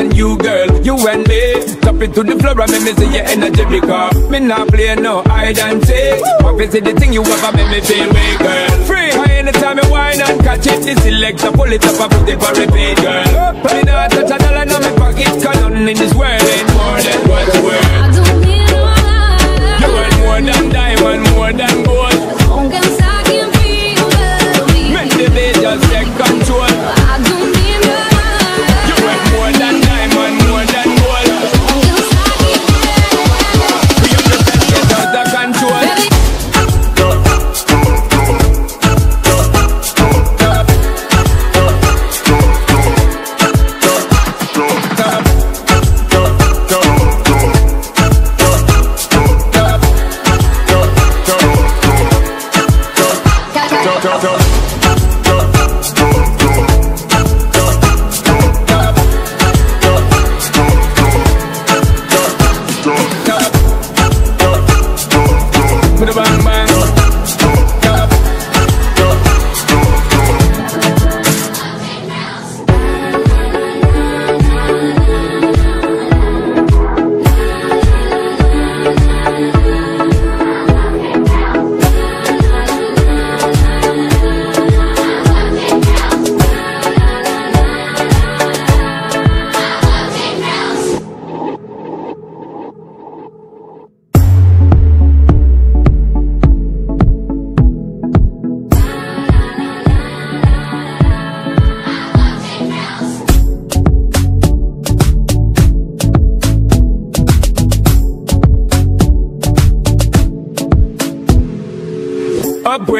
And you, girl, you and me. Tap it to the floor and make me see your energy because me not play no hide and seek. Obviously the thing you ever make me feel way, girl. Free. Why anytime me whine and catch it, the selector pull it up and put it for repeat, girl. Me not touch a dollar in my pocket, cause nothing in this world ain't more than what's worth. I don't need no You want more than diamond, more than With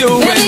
you,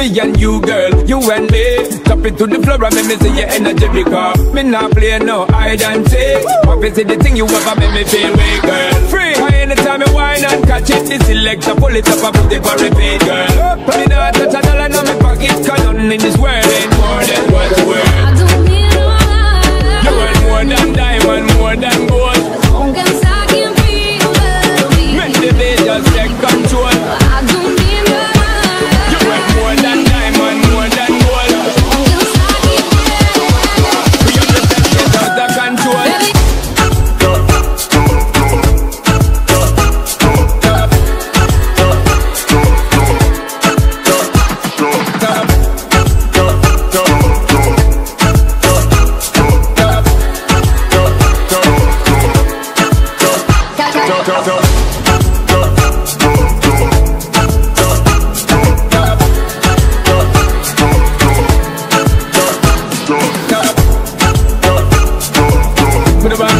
Me and you, girl, you and me. Tap it to the floor and make me see your energy because me not play no hide and seek. Obviously the thing you ever make me feel way, girl. Free. Anytime you whine and catch it, the selector pull it up and put it for repeat, girl. Me not touch a dollar in my pocket, cause nothing in this world put it back.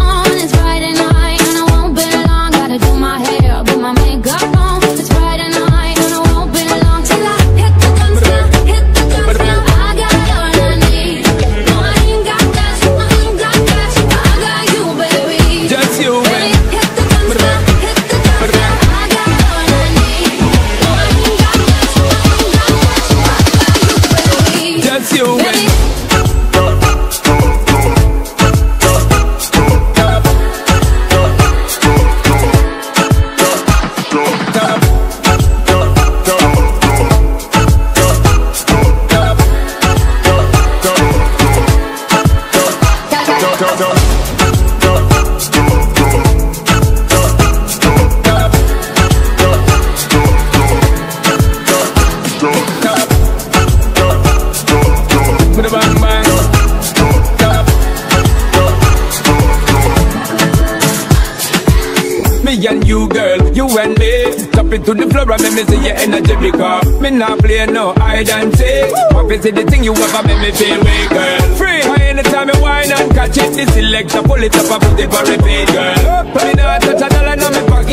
Me and you, girl, you and me. Top it to the floor and make me see your energy because me not play no hide and seek. Obviously the thing you ever make me feel way, girl. Free. Anytime you wine and catch it, this selector, pull it up and put it for repeat, girl. Me not touch a dollar in me. pocket.